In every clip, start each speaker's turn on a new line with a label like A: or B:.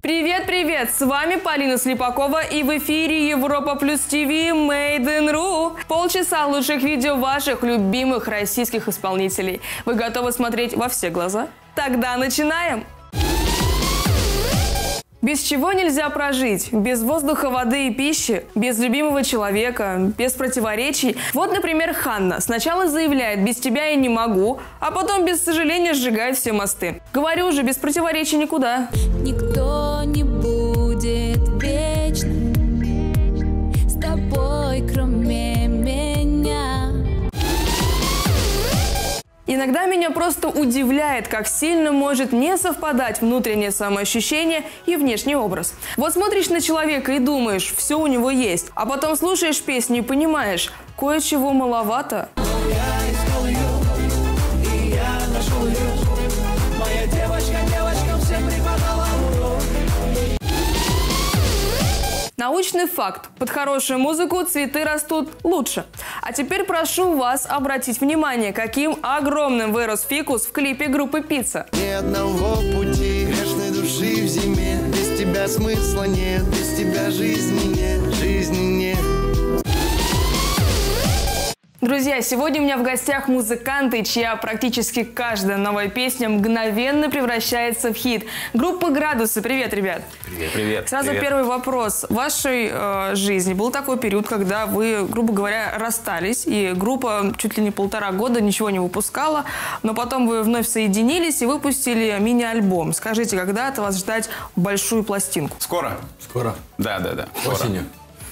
A: Привет-привет! С вами Полина Слепакова и в эфире Европа Плюс ТВ Made in RU. Полчаса лучших видео ваших любимых российских исполнителей. Вы готовы смотреть во все глаза? Тогда начинаем! Без чего нельзя прожить? Без воздуха, воды и пищи? Без любимого человека? Без противоречий? Вот, например, Ханна. Сначала заявляет «без тебя я не могу», а потом без сожаления сжигает все мосты. Говорю же, без противоречий никуда.
B: Никто не будет вечным с тобой, кроме
A: Иногда меня просто удивляет, как сильно может не совпадать внутреннее самоощущение и внешний образ. Вот смотришь на человека и думаешь, все у него есть, а потом слушаешь песню и понимаешь, кое-чего маловато. Научный факт. Под хорошую музыку цветы растут лучше. А теперь прошу вас обратить внимание, каким огромным вырос фикус в клипе группы «Пицца».
C: Ни одного пути грешной души в зиме. Без тебя смысла нет, без тебя жизни нет, жизни нет
A: Друзья, сегодня у меня в гостях музыканты, чья практически каждая новая песня мгновенно превращается в хит. Группа «Градусы». Привет, ребят.
D: Привет. Привет.
A: Сразу
D: Привет.
A: первый вопрос. В вашей э, жизни был такой период, когда вы, грубо говоря, расстались, и группа чуть ли не полтора года ничего не выпускала, но потом вы вновь соединились и выпустили мини-альбом. Скажите, когда от вас ждать большую пластинку?
D: Скоро?
E: Скоро.
D: Да, да, да. скоро.
E: Осенью.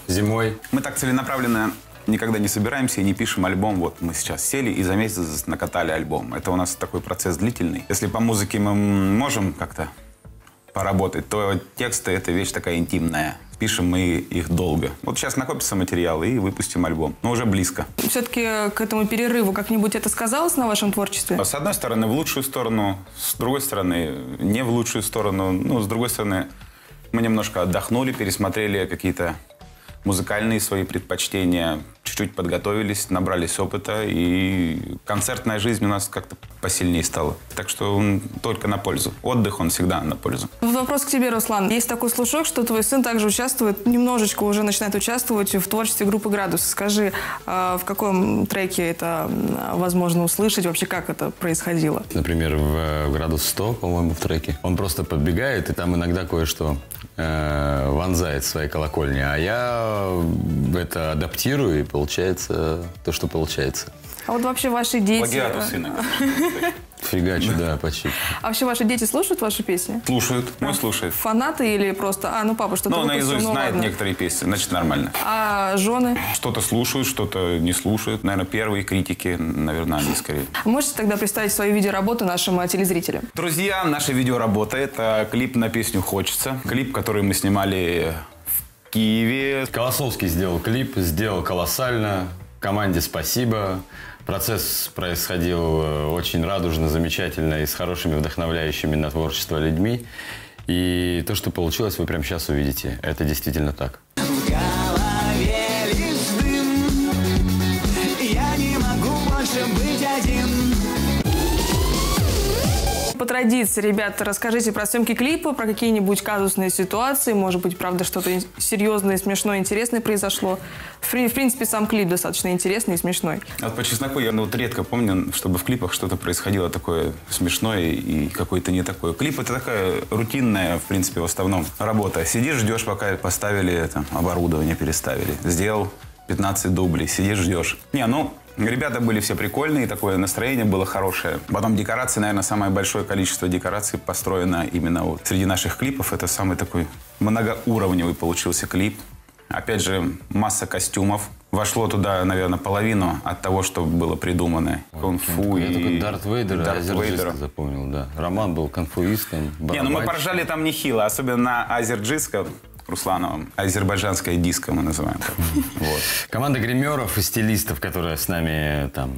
E: Зимой.
D: Мы так целенаправленно никогда не собираемся и не пишем альбом. Вот мы сейчас сели и за месяц накатали альбом. Это у нас такой процесс длительный. Если по музыке мы можем как-то поработать, то тексты — это вещь такая интимная. Пишем мы их долго. Вот сейчас накопится материал и выпустим альбом. Но уже близко.
A: Все-таки к этому перерыву как-нибудь это сказалось на вашем творчестве?
D: С одной стороны, в лучшую сторону, с другой стороны, не в лучшую сторону. Ну, с другой стороны, мы немножко отдохнули, пересмотрели какие-то музыкальные свои предпочтения, чуть-чуть подготовились, набрались опыта, и концертная жизнь у нас как-то посильнее стала. Так что он только на пользу. Отдых, он всегда на пользу.
A: Вопрос к тебе, Руслан. Есть такой слушок, что твой сын также участвует, немножечко уже начинает участвовать в творчестве группы «Градус». Скажи, а в каком треке это возможно услышать? Вообще, как это происходило?
E: Например, в э, градус 100, по-моему, в треке. Он просто подбегает, и там иногда кое-что э, вонзает в своей колокольне. А я это адаптирую, и получается то, что получается.
A: А вот вообще ваши дети...
D: Плагиат у
A: э,
D: сына.
E: Фигачу, да, почти.
A: А вообще ваши дети слушают ваши песни?
D: Слушают, мой слушает.
A: Фанаты или просто... А, ну папа что-то
D: Ну, наизусть
A: ну
D: знает
A: ладно.
D: некоторые песни, значит, нормально.
A: А жены?
D: Что-то слушают, что-то не слушают. Наверное, первые критики, наверное, они скорее.
A: Можете тогда представить свою видеоработу нашим э, телезрителям?
D: Друзья, наша видеоработа – это клип на песню «Хочется». Клип, который мы снимали в Киеве.
E: Колосовский сделал клип, сделал колоссально. Команде спасибо. Процесс происходил э, очень радужно, замечательно и с хорошими, вдохновляющими на творчество людьми. И то, что получилось, вы прямо сейчас увидите. Это действительно так.
A: Традиции, ребята, расскажите про съемки клипа, про какие-нибудь казусные ситуации, может быть, правда, что-то серьезное, смешное, интересное произошло. В, в принципе, сам клип достаточно интересный и смешной.
D: Вот по чесноку я ну, вот редко помню, чтобы в клипах что-то происходило такое смешное и какое-то не такое. Клип – это такая рутинная, в принципе, в основном работа. Сидишь, ждешь, пока поставили там, оборудование, переставили. Сделал 15 дублей, сидишь, ждешь. Не, ну, ребята были все прикольные, такое настроение было хорошее. Потом декорации, наверное, самое большое количество декораций построено именно вот среди наших клипов. Это самый такой многоуровневый получился клип. Опять же, масса костюмов. Вошло туда, наверное, половину от того, что было придумано. Кунг-фу
E: Я
D: и...
E: только Дарт Вейдера,
D: Дарт Вейдера.
E: запомнил, да. Роман был конфуистом,
D: Не, ну мы поржали там нехило, особенно на азерджистском, Руслановым. Азербайджанское диско мы называем. Вот.
E: Команда гримеров и стилистов, которая с нами там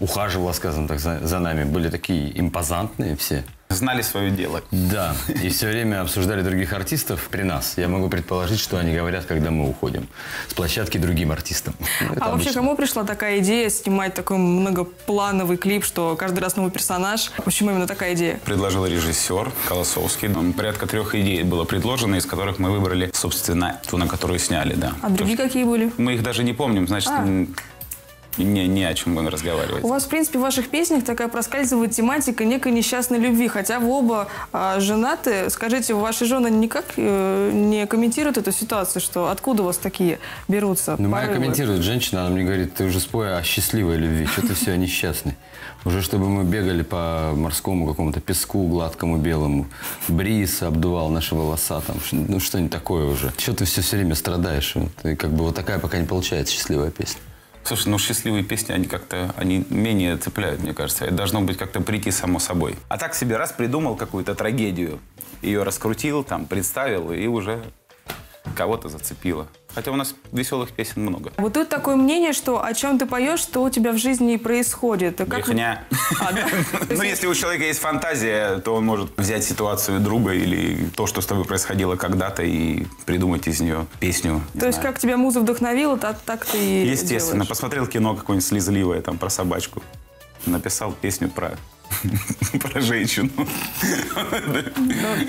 E: ухаживала, скажем так, за, за нами, были такие импозантные все.
D: Знали свое дело.
E: Да, и все время обсуждали других артистов при нас. Я могу предположить, что они говорят, когда мы уходим с площадки другим артистам. Это
A: А вообще,
E: обычно.
A: кому пришла такая идея снимать такой многоплановый клип, что каждый раз новый персонаж? Почему именно такая идея?
D: Предложил режиссер Колосовский. Там порядка трех идей было предложено, из которых мы выбрали, собственно, ту, на которую сняли, да.
A: А другие какие были?
D: Мы их даже не помним, значит,
A: А.
D: не, не о чем будем разговаривать.
A: У вас, в принципе, в ваших песнях такая проскальзывает тематика некой несчастной любви. Хотя вы оба а, женаты. Скажите, ваши жены никак э, не комментируют эту ситуацию, что откуда у вас такие берутся
E: Ну, моя комментирует женщина, она мне говорит, ты уже спой о счастливой любви, что ты все несчастный. Уже чтобы мы бегали по морскому какому-то песку гладкому белому, бриз обдувал наши волоса, там, ну что-нибудь такое уже. Что ты все, все время страдаешь? И как бы вот такая пока не получается счастливая песня.
D: Слушай, ну счастливые песни, они как-то, они менее цепляют, мне кажется. Это должно быть как-то прийти само собой. А так себе раз придумал какую-то трагедию, ее раскрутил, там, представил, и уже кого-то зацепило. Хотя у нас веселых песен много.
A: Вот тут такое мнение, что о чем ты поешь, что у тебя в жизни и происходит. А как
D: Брехня.
A: А, да?
D: Ну, если у человека есть фантазия, то он может взять ситуацию друга или то, что с тобой происходило когда-то, и придумать из нее песню. не
A: То есть, как тебя муза вдохновила, так, так ты и
D: Естественно.
A: делаешь.
D: Посмотрел кино какое-нибудь слезливое, там, про собачку. Написал песню про, про женщину.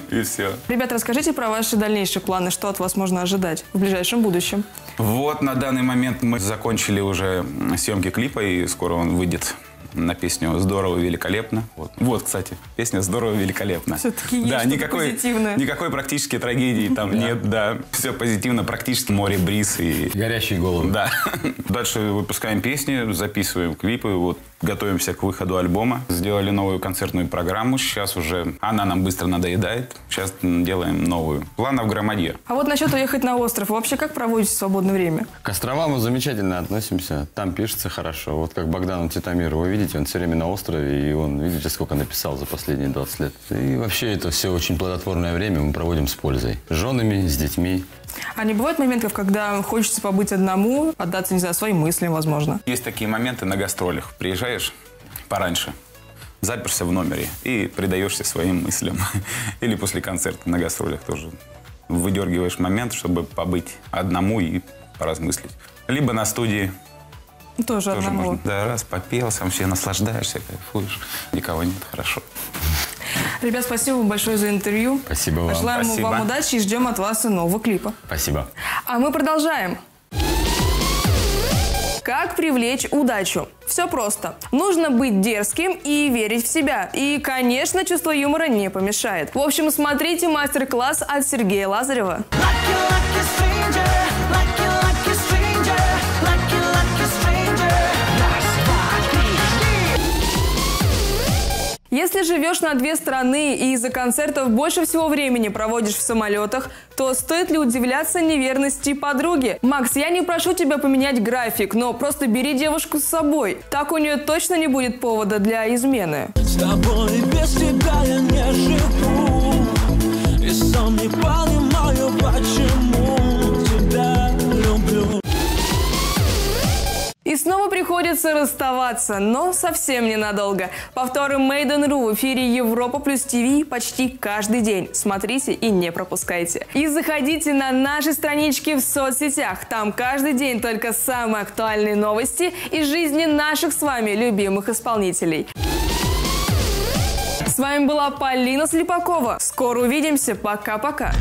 D: И все.
A: Ребята, расскажите про ваши дальнейшие планы, что от вас можно ожидать в ближайшем будущем.
D: Вот на данный момент мы закончили уже съемки клипа, и скоро он выйдет на песню «Здорово, великолепно». Вот, вот кстати, песня «Здорово, великолепно».
A: Всё-таки есть
D: да, никакой,
A: позитивное.
D: никакой практически трагедии там нет, да. Все позитивно, практически море, бриз и...
E: Горящие головы.
D: Да. Дальше выпускаем песни, записываем клипы, вот готовимся к выходу альбома. Сделали новую концертную программу, сейчас уже она нам быстро надоедает. Сейчас делаем новую. Планов громадье.
A: А вот насчет уехать на остров. Вообще как проводите свободное время?
E: К островам мы замечательно относимся. Там пишется хорошо. Вот как Богдану Титамиру, вы видите, он все время на острове, и он, видите, сколько написал за последние 20 лет. И вообще это все очень плодотворное время мы проводим с пользой. С женами, с детьми.
A: А не бывает моментов, когда хочется побыть одному, отдаться, не знаю, своим мыслям, возможно?
D: Есть такие моменты на гастролях. Приезжаешь пораньше, заперся в номере и предаешься своим мыслям. Или после концерта на гастролях тоже выдергиваешь момент, чтобы побыть одному и поразмыслить. Либо на студии
A: Тоже,
D: тоже
A: одному.
D: можно. Да, раз попел, сам все наслаждаешься, кайфуешь. Никого нет, хорошо.
A: Ребят, спасибо вам большое за интервью.
E: Спасибо вам.
A: Желаем
D: Спасибо.
A: вам удачи и ждем от вас и нового клипа.
E: Спасибо.
A: А мы продолжаем. Как привлечь удачу? Все просто. Нужно быть дерзким и верить в себя. И, конечно, чувство юмора не помешает. В общем, смотрите мастер-класс от Сергея Лазарева.
F: Lucky, lucky stranger,
A: Если живешь на две страны и из-за концертов больше всего времени проводишь в самолетах, то стоит ли удивляться неверности подруги? Макс, я не прошу тебя поменять график, но просто бери девушку с собой. Так у нее точно не будет повода для измены.
G: С тобой без тебя я не живу И сам не понимаю, почему
A: приходится расставаться, но совсем ненадолго. Повторы Made in Ru в эфире Европа плюс ТВ почти каждый день. Смотрите и не пропускайте. И заходите на наши странички в соцсетях. Там каждый день только самые актуальные новости из жизни наших с вами любимых исполнителей. С вами была Полина Слепакова. Скоро увидимся. Пока-пока.